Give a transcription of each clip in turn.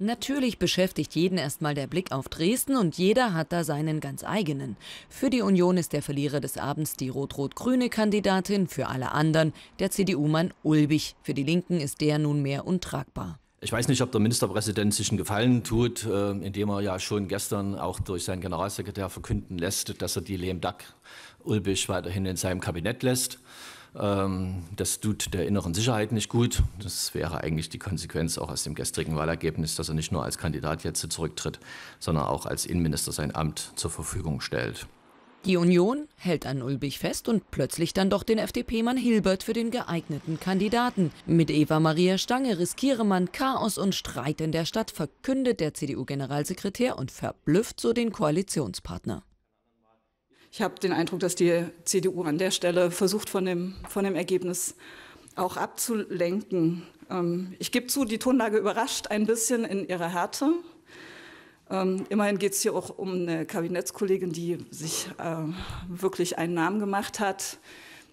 Natürlich beschäftigt jeden erstmal der Blick auf Dresden und jeder hat da seinen ganz eigenen. Für die Union ist der Verlierer des Abends die rot-rot-grüne Kandidatin, für alle anderen der CDU-Mann Ulbich. Für die Linken ist der nunmehr untragbar. Ich weiß nicht, ob der Ministerpräsident sich einen Gefallen tut, äh, indem er ja schon gestern auch durch seinen Generalsekretär verkünden lässt, dass er die Lehm Dack Ulbich weiterhin in seinem Kabinett lässt. Ähm, das tut der inneren Sicherheit nicht gut. Das wäre eigentlich die Konsequenz auch aus dem gestrigen Wahlergebnis, dass er nicht nur als Kandidat jetzt zurücktritt, sondern auch als Innenminister sein Amt zur Verfügung stellt. Die Union hält an Ulbich fest und plötzlich dann doch den FDP-Mann Hilbert für den geeigneten Kandidaten. Mit Eva Maria Stange riskiere man Chaos und Streit in der Stadt, verkündet der CDU-Generalsekretär und verblüfft so den Koalitionspartner. Ich habe den Eindruck, dass die CDU an der Stelle versucht, von dem, von dem Ergebnis auch abzulenken. Ähm, ich gebe zu, die Tonlage überrascht ein bisschen in ihrer Härte. Ähm, immerhin geht es hier auch um eine Kabinettskollegin, die sich äh, wirklich einen Namen gemacht hat,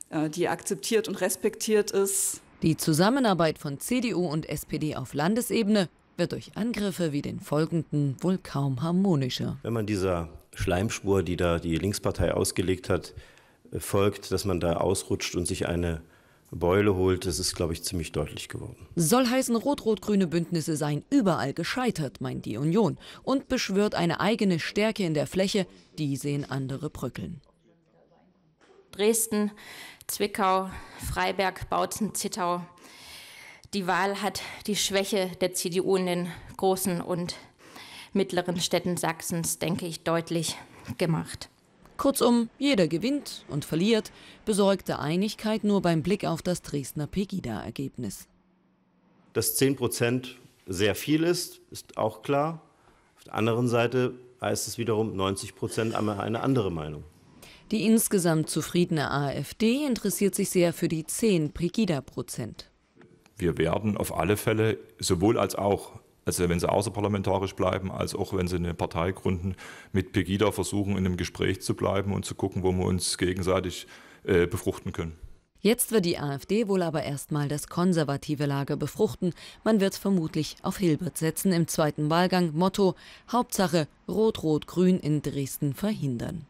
äh, die akzeptiert und respektiert ist. Die Zusammenarbeit von CDU und SPD auf Landesebene wird durch Angriffe wie den folgenden wohl kaum harmonischer. Wenn man dieser Schleimspur, die da die Linkspartei ausgelegt hat, äh, folgt, dass man da ausrutscht und sich eine Beule holt, das ist, glaube ich, ziemlich deutlich geworden. Soll heißen, rot-rot-grüne Bündnisse seien überall gescheitert, meint die Union, und beschwört eine eigene Stärke in der Fläche, die sehen andere bröckeln. Dresden, Zwickau, Freiberg, Bautzen, Zittau. Die Wahl hat die Schwäche der CDU in den großen und mittleren Städten Sachsens, denke ich, deutlich gemacht. Kurzum, jeder gewinnt und verliert, besorgte Einigkeit nur beim Blick auf das Dresdner Pegida-Ergebnis. Dass 10 Prozent sehr viel ist, ist auch klar. Auf der anderen Seite heißt es wiederum, 90 Prozent haben eine andere Meinung. Die insgesamt zufriedene AfD interessiert sich sehr für die 10 Pegida-Prozent. Wir werden auf alle Fälle sowohl als auch also wenn sie außerparlamentarisch bleiben, als auch wenn sie eine Partei gründen, mit Pegida versuchen, in einem Gespräch zu bleiben und zu gucken, wo wir uns gegenseitig äh, befruchten können. Jetzt wird die AfD wohl aber erstmal das konservative Lager befruchten. Man wird vermutlich auf Hilbert setzen im zweiten Wahlgang. Motto: Hauptsache Rot-Rot-Grün in Dresden verhindern.